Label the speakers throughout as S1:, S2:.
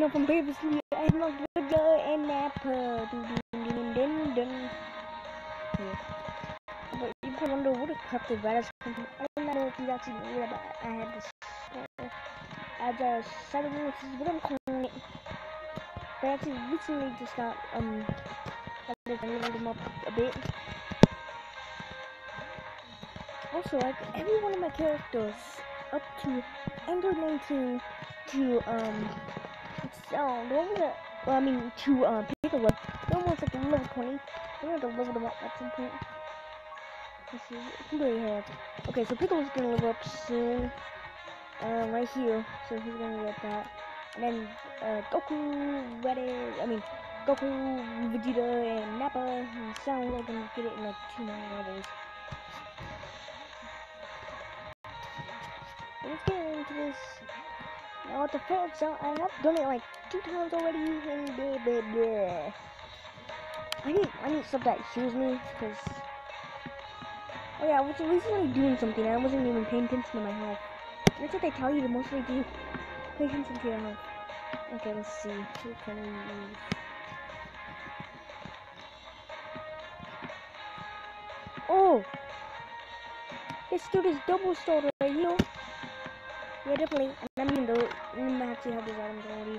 S1: know from previously, I unlocked the guy and Nappa. Dun, dun, dun, dun, dun. Yeah. But you can wonder what a the virus. I don't know if you actually knew that, but I had this. I had a seven which is what I'm calling it. But actually recently just got, um, I leveled them up a bit. Also, like every one of my characters up to Ender 19 to um, uh, the one that well, I mean to um, Piccolo, the one was like level 20. We're gonna have to level them up at some point. See, who do have? Okay, so Piccolo's gonna level up soon. Um, right here, so he's gonna get that. And then uh, Goku, ready? I mean, Goku, Vegeta, and Nappa, and Cell are gonna get it in like two more levels. let's get into this. Now with the first so I have done it like two times already. I need I need stuff that heals me because Oh yeah, I was recently doing something I wasn't even paying attention to my health. That's what they tell you to mostly do. Pay attention to your health. Okay, let's see. Who can use? Oh! This dude is double starter right here. Yeah, definitely. And I mean, though, I actually have these items already.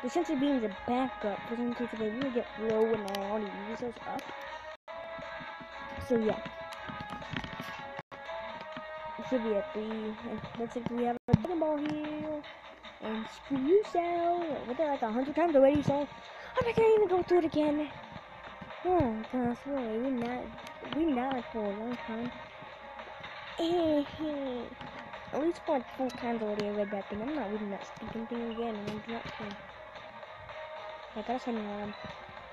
S1: The senzu bean's a backup, just in case they really get low and I to use those up. So, yeah. It should be at three. And looks like we have a Dragon Ball here. And screw you, Cell. What did like a hundred times already, so I'm not gonna even go through it again. Oh, gosh, really, we not, we not for a long time. Eh, eh. At least four times already I read that thing. I'm not reading that stupid thing again. and I'm not to. I gotta send one.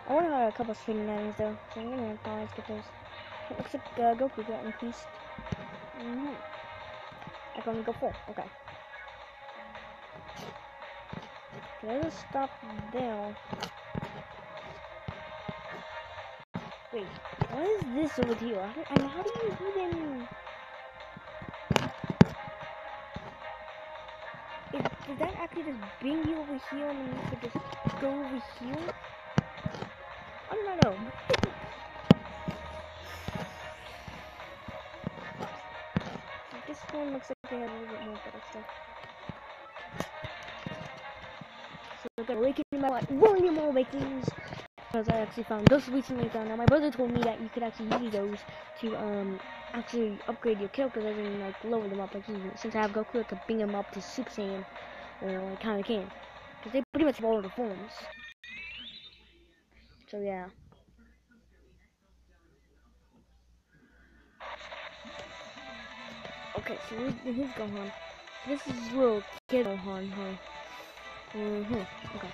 S1: I want to have a couple of swing items though, so I'm gonna probably get those. It looks like uh, Goku got increased. Mm -hmm. I can only go four. Okay. Let us stop there. Wait, what is this over here? I mean, how do you even... does that actually just bring you over here and then you could just go over here? I don't know. this one looks like they have a little bit more better stuff. So we're gonna awaken my like William Awakens because I actually found those recently found out. My brother told me that you could actually use those to um actually upgrade your characters as in like lower them up. Like since I have Goku, I could bring them up to Super Saiyan, or like kind of can, because they pretty much follow the forms. So yeah. Okay, so here's, here's Gohan. This is little kid Gohan, huh? Mm-hmm. Okay.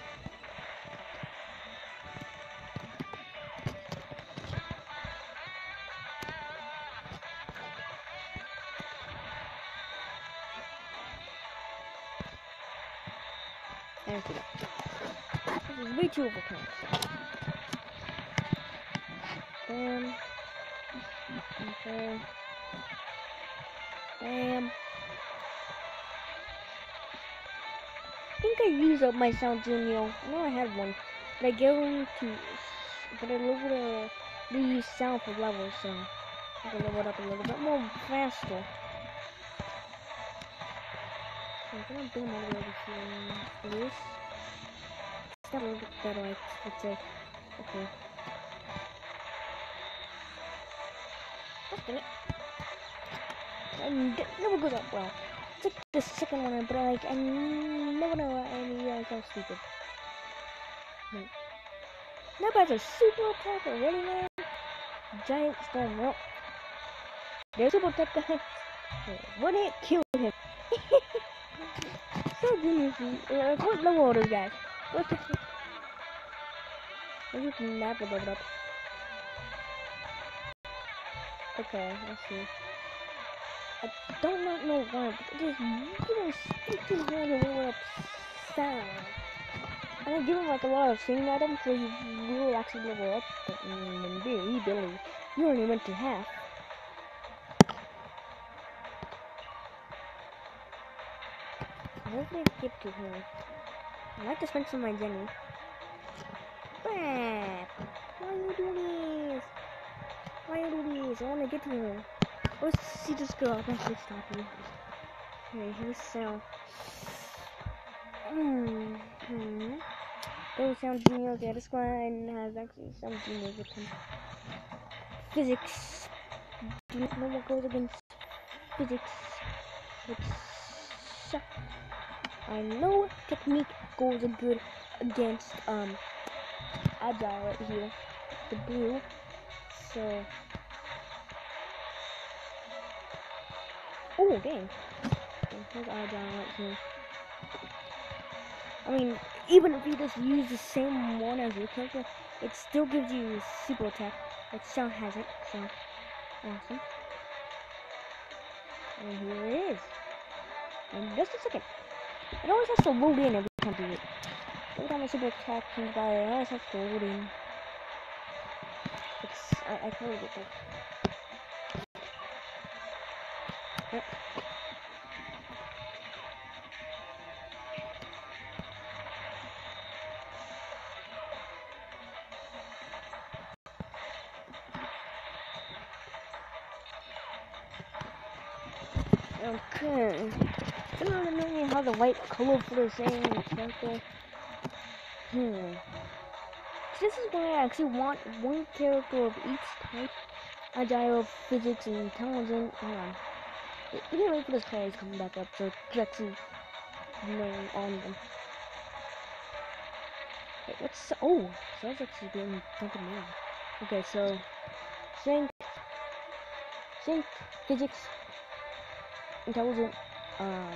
S1: Is way too. Bam. Okay. Bam. I think I used up my Sound Junior. I know I had one. But I gave them to. But I leveled uh, we sound for levels, so I can level it up a little bit more faster. I'm gonna bring all over here. This. Got a little bit like, let's say. Okay. That's it. And it never goes up well. It's like the second one, but like, I never know why I realize how stupid. Wait. That guy's a super attack already, man. Giant storm. Well, there's super attack guy. What it kill him? so genius. Like, what level are those guys? What the you can map it up. Okay, let's see. I don't not know why, but it is really stinking hard to level up sound. And I give him like a lot of singing items so you will actually level up, but theory, ability, you only went to half. I hope they get to him. I like to spend some of my Jenny. Crap! Why you do this? Why are you do this? I want to get to her. Let's see this girl. I'll actually stop you. Okay, here's Sal. Mm hmm. Those sound junior. Okay, this one has actually some juniors with him. Physics. You know goes against physics? Which I know technique goes good against um right here, the blue. So, oh dang, right here. I mean, even if you just use the same one as your character, it still gives you super attack. But Cell has it, so awesome. And here it is. In just a second. It always has to load in every time you do it. Every time a super comes by, it always have to load. It's, I, I totally get that. Okay. I don't know how the white colorful is in the character. Hmm. This is why I actually want one character of each type. Agile, physics, and intelligent. Hold on. Can wait for this color to come back up so actually name all of them. Wait, what's oh, so that's actually being something new. Okay, so strength, strength, physics, intelligent, uh,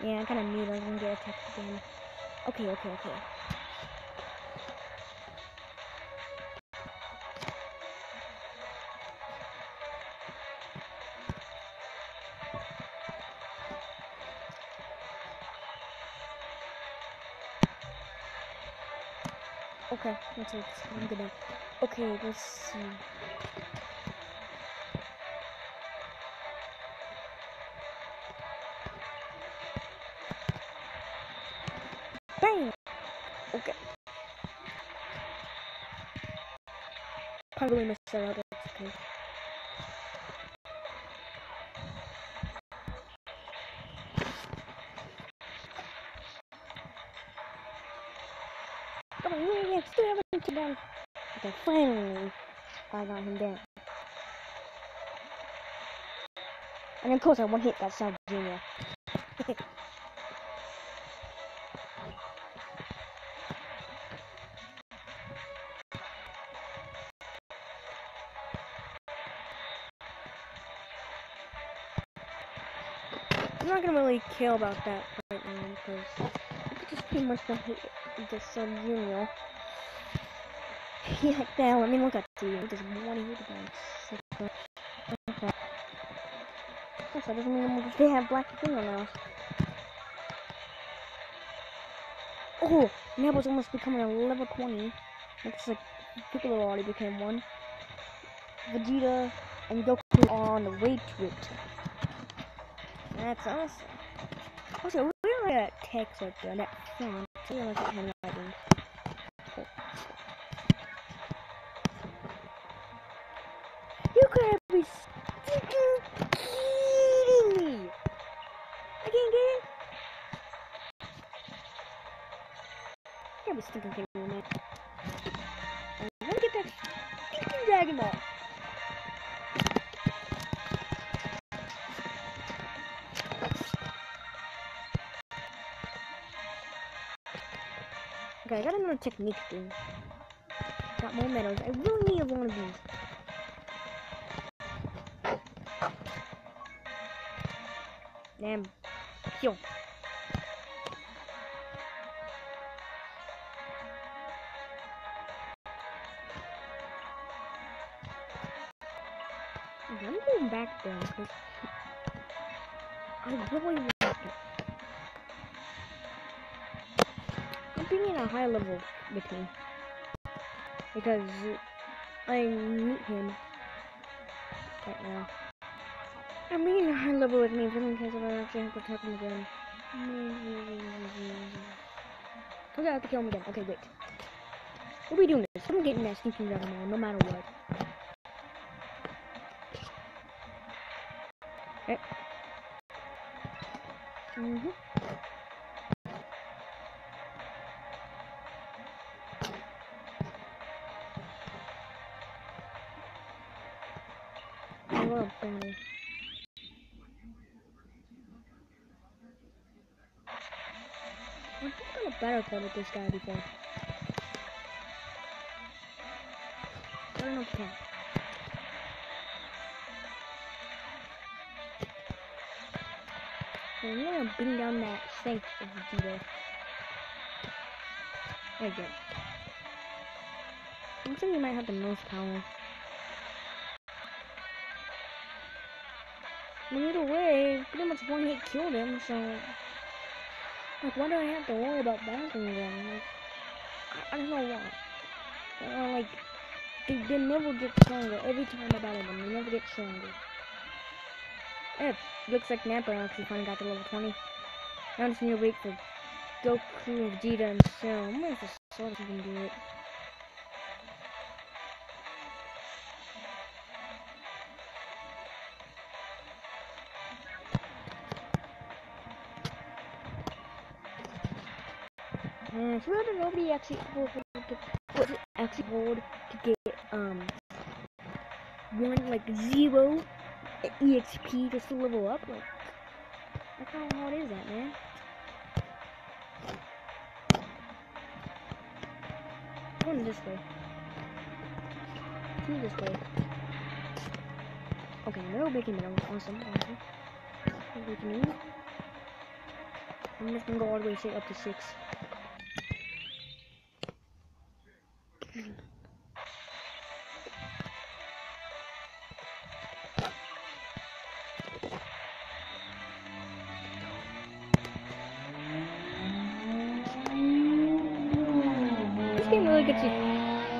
S1: Yeah, I kinda knew I was gonna get attacked again. Okay, okay, okay. Okay, that's it. I'm gonna. Okay, let's see. Probably missed that. That's okay. Come on, yeah, still haven't him down. Okay, finally, I got him down. And of course, I one hit that South Junior. Care about that right now because it's just pretty much gonna hit the Sun Junior. Yeah, now let me look at you. Just want one hit against. Okay. Yes, that doesn't mean they have black fingernails. Oh, Nable's almost becoming a level 20. Looks like Piccolo already became one. Vegeta and Goku are on the way to it. That's awesome. Also, we like that text up there, that font. I like that handwriting. You gotta be stinking kidding me! I can't get it? You gotta be stinking kidding me, man. I wanna get that stinking Dragon Ball. technique thing. Got more medals. I really need one of these. Damn. Yo. I'm going back there because I really being at a high level with me because I meet him right now. I'm being a high level with me just in case I actually have to attack him again. Okay, I have to kill him again. Okay, wait. What are we doing this? I'm getting that sneaking dragon no matter what. Okay. Mm-hmm. Love battle. I've got a battle card with this guy before. I don't know if I. I'm gonna bring down that safe of Vegeta. There you go. Looks like you might have the most power. But either way, pretty much one hit killed him, so... Like, why do I have to worry about battling them? Like, I, I don't know why. Uh, like, they, they never get stronger. Every time I battle them, they never get stronger. Eh, looks like Nappa actually finally got to level 20. Now I just need to wait for Goku, Vegeta, and Cell. I'm for Cell to even do it. That nobody actually was actually hold to get um one like zero EXP just to level up. Like, like how hard is that, man? Going this way. Come this way. Okay, no making middle. Awesome, awesome. I'm just gonna go all the way up to six. Game really gets you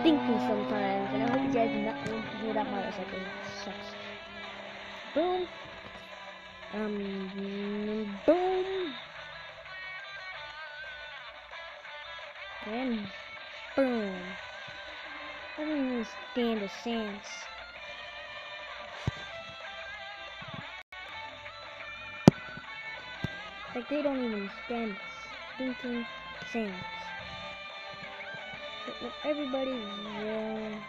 S1: thinking sometimes, and I hope you guys do not hear that motorcycle. Sucks. Boom. Um, boom. And boom. I don't even stand a chance. Like they don't even stand a stinking chance. Everybody's wrong.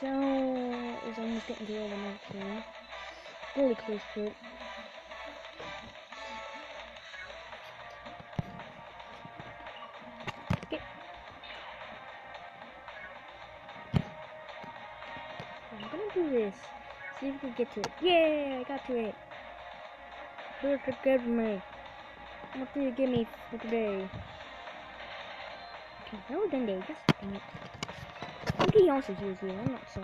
S1: So is almost getting to level 19. Really close to it. Get. I'm gonna do this. See if we can get to it. Yay! I got to it. Look at me. What do you give me for today? Okay, no. Just dang it. I think he also heals you. I'm not sure.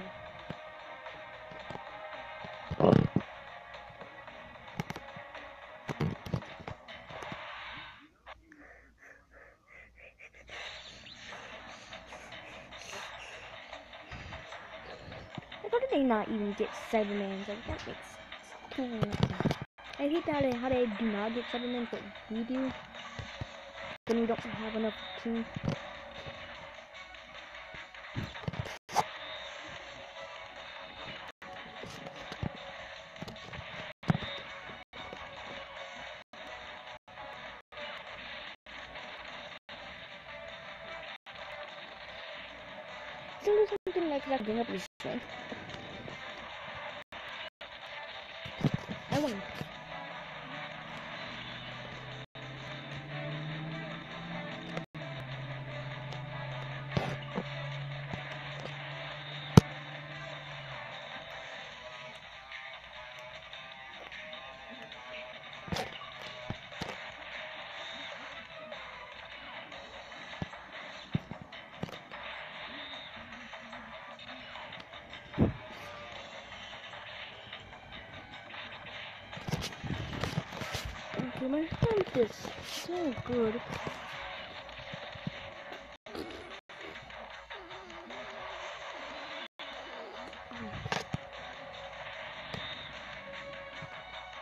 S1: How did they not even get Cybermans? Like, that makes sense. I hate that how they do not get Cybermans, but we do. Then we don't have enough team. So there's something like that bring up strength. I want is so good.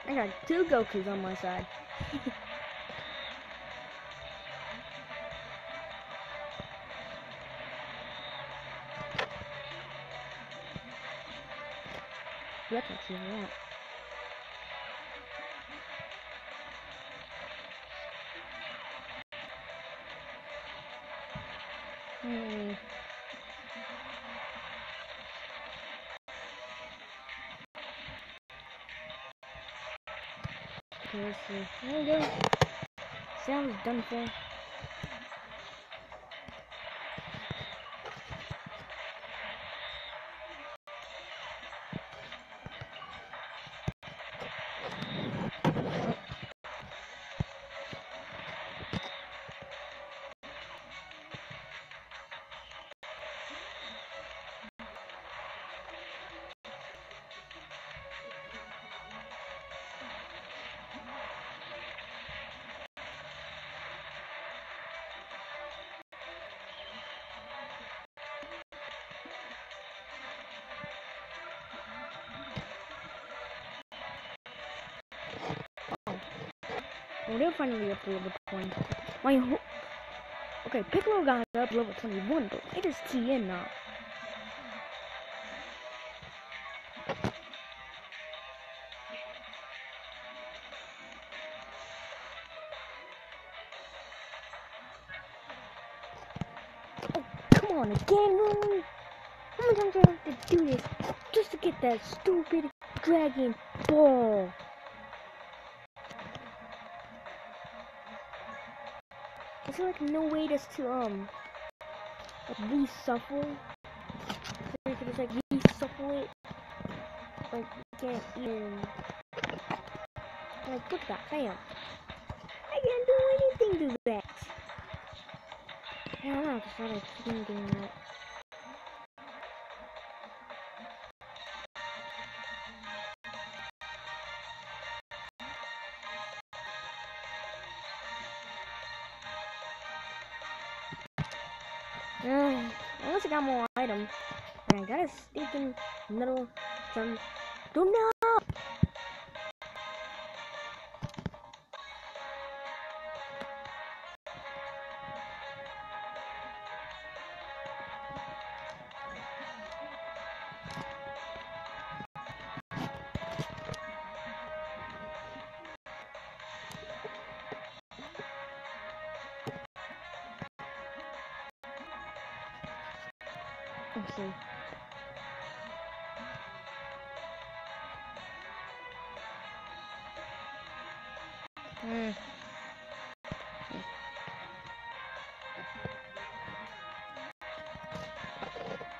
S1: I got two Gokus on my side. That's actually a lot. There we go. Sounds done for. Oh, they're finally up to level 20. My whole... Okay, Piccolo got up level 21, but it is TN now. Oh, come on again? How many times do I have to do this just to get that stupid dragon Is there like no way just to um like reshuffle? So you can just like reshuffle it? Like you can't even like look at that, bam. I can't do anything to that. I don't know, I just thought I couldn't doing that. And I got a stinking little some. Do not!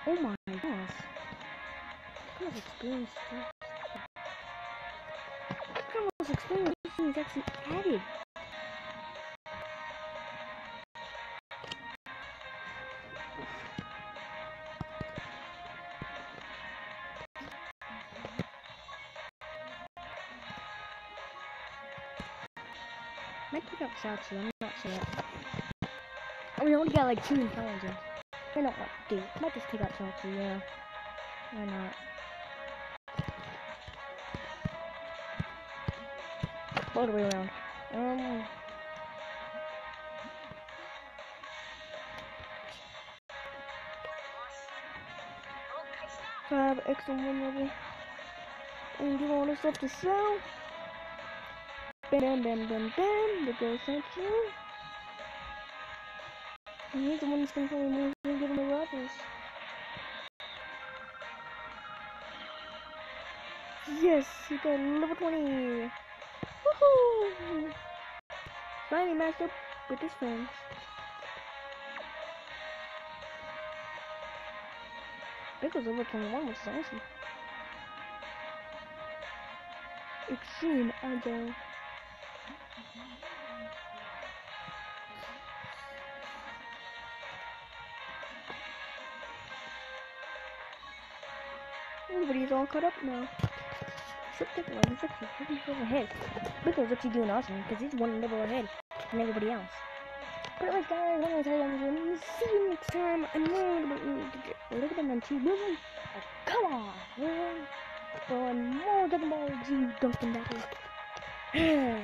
S1: Oh my gosh. Look at experience. Experience this thing's actually added. Might pick up Satsu, I'm not sure. Oh, we only got like two intelligence. I want to do. Might just take out Satsu, yeah. Why not? All the way around. Um. Five extra one level. And all the stuff to sell. Bam, bam, bam, bam. The girl sent you. And he's the one that's gonna probably move and give him the robbers. Yes, he got level 20. Woohoo! Finally matched up with his friends. Pickle's level 21, which is awesome. Extreme agile. Everybody's all caught up now. Except Piccolo, he's actually three levels ahead. Piccolo's actually doing awesome because he's one level ahead than everybody else. But anyways, guys, I'm gonna tell you, see you next time. I'm going to look at them on. Oh, come on, man. For more Dragon Ball Z Dokkan Battle.